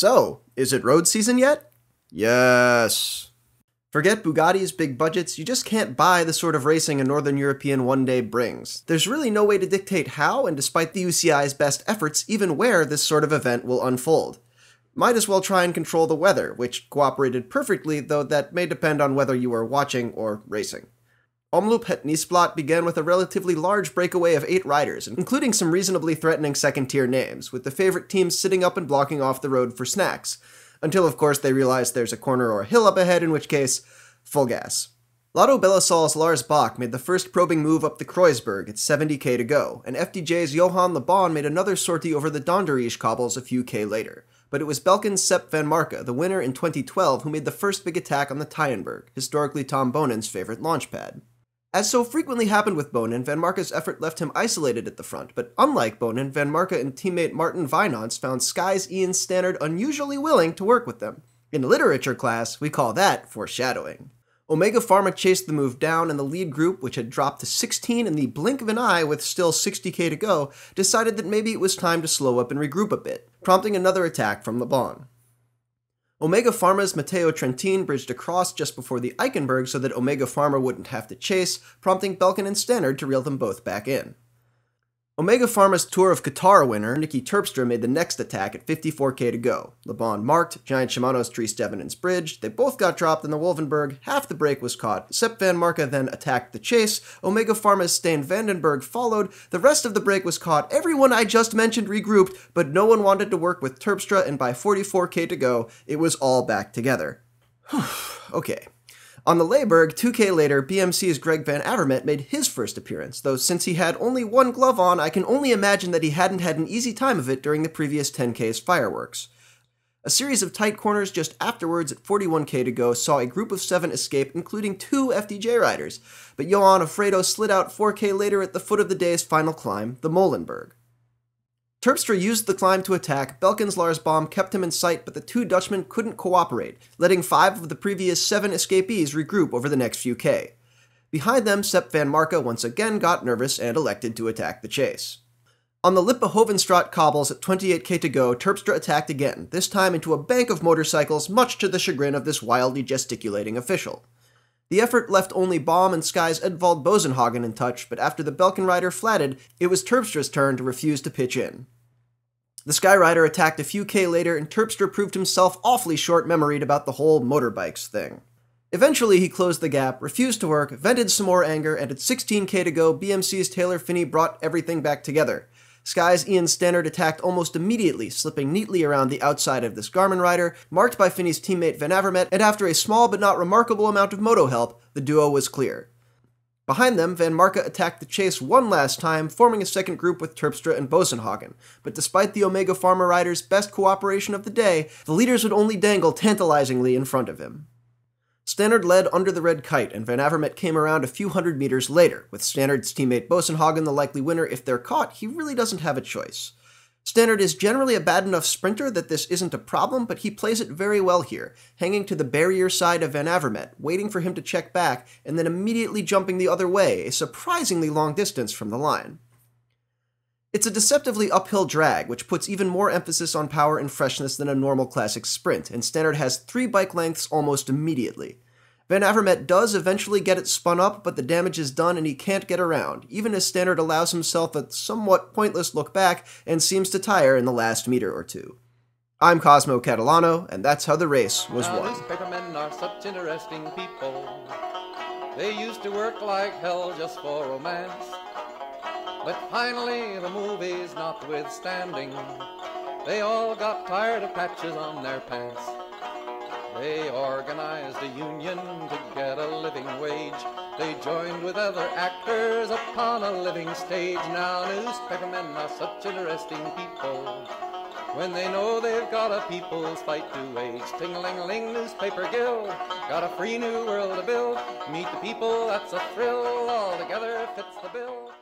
So, is it road season yet? Yes. Forget Bugatti's big budgets, you just can't buy the sort of racing a Northern European one day brings. There's really no way to dictate how, and despite the UCI's best efforts, even where this sort of event will unfold. Might as well try and control the weather, which cooperated perfectly, though that may depend on whether you are watching or racing. Omloop Nieuwsblad began with a relatively large breakaway of eight riders, including some reasonably threatening second tier names, with the favorite teams sitting up and blocking off the road for snacks. Until, of course, they realize there's a corner or a hill up ahead, in which case, full gas. Lotto Belisol's Lars Bak made the first probing move up the Kruisberg at 70k to go, and FDJ's Johan Le Bon made another sortie over the Donderijs cobbles a few k later. But it was Belkin's Sep Vanmarcke, the winner in 2012, who made the first big attack on the Taaienberg, historically Tom Boonen's favorite launchpad. As so frequently happened with Boonen, Van Marke's effort left him isolated at the front, but unlike Boonen, Van Marke and teammate Maarten Wynants found Sky's Ian Stannard unusually willing to work with them. In literature class, we call that foreshadowing. Omega Pharma chased the move down, and the lead group, which had dropped to 16 in the blink of an eye with still 60k to go, decided that maybe it was time to slow up and regroup a bit, prompting another attack from Le Bon. Omega Pharma's Matteo Trentin bridged across just before the Eikenberg so that Omega Pharma wouldn't have to chase, prompting Belkin and Stannard to reel them both back in. Omega Pharma's Tour of Qatar winner, Niki Terpstra, made the next attack at 54k to go. Le Bon marked, Giant Shimano's Dries Devenyns bridged, they both got dropped in the Wolvenberg, half the break was caught. Sep Vanmarcke then attacked the chase, Omega Pharma's Stijn Vandenbergh followed, the rest of the break was caught, everyone I just mentioned regrouped, but no one wanted to work with Terpstra, and by 44k to go, it was all back together. okay. On the Leberg, 2K later, BMC's Greg Van Avermaet made his first appearance, though since he had only one glove on, I can only imagine that he hadn't had an easy time of it during the previous 10K's fireworks. A series of tight corners just afterwards at 41k to go saw a group of seven escape, including two FDJ riders, but Yoann Offredo slid out 4k later at the foot of the day's final climb, the Molenberg. Terpstra used the climb to attack, Belkin's Lars Boom kept him in sight, but the two Dutchmen couldn't cooperate, letting five of the previous seven escapees regroup over the next few K. Behind them, Sep Vanmarcke once again got nervous and elected to attack the chase. On the Lippenhovestraat cobbles at 28k to go, Terpstra attacked again, this time into a bank of motorcycles, much to the chagrin of this wildly gesticulating official. The effort left only Boom and Sky's Edvald Boasson Hagen in touch, but after the Belkin rider flatted, it was Terpstra's turn to refuse to pitch in. The Sky Rider attacked a few K later, and Terpstra proved himself awfully short memoried about the whole motorbikes thing. Eventually, he closed the gap, refused to work, vented some more anger, and at 16k to go, BMC's Taylor Phinney brought everything back together. Sky's Ian Stannard attacked almost immediately, slipping neatly around the outside of this Garmin rider, marked by Phinney's teammate Van Avermaet, and after a small but not remarkable amount of moto help, the duo was clear. Behind them, Vanmarcke attacked the chase one last time, forming a second group with Terpstra and Boasson Hagen. But despite the Omega Pharma riders' best cooperation of the day, the leaders would only dangle tantalizingly in front of him. Stannard led under the red kite, and Van Avermaet came around a few hundred meters later. With Stannard's teammate Boasson Hagen the likely winner, if they're caught, he really doesn't have a choice. Stannard is generally a bad enough sprinter that this isn't a problem, but he plays it very well here, hanging to the barrier side of Van Avermaet, waiting for him to check back, and then immediately jumping the other way, a surprisingly long distance from the line. It's a deceptively uphill drag, which puts even more emphasis on power and freshness than a normal classic sprint, and Stannard has three bike lengths almost immediately. Van Avermaet does eventually get it spun up, but the damage is done and he can't get around, even as Stannard allows himself a somewhat pointless look back and seems to tire in the last meter or two. I'm Cosmo Catalano, and that's how the race was now, won. Newspapermen are such interesting people. They used to work like hell just for romance. But finally, the movies notwithstanding, they all got tired of patches on their pants. They organized a union to get a living wage. They joined with other actors upon a living stage. Now newspapermen are such interesting people. When they know they've got a people's fight to wage. Ting-a-ling-a-ling, newspaper guild. Got a free new world to build. Meet the people, that's a thrill. All together fits the bill.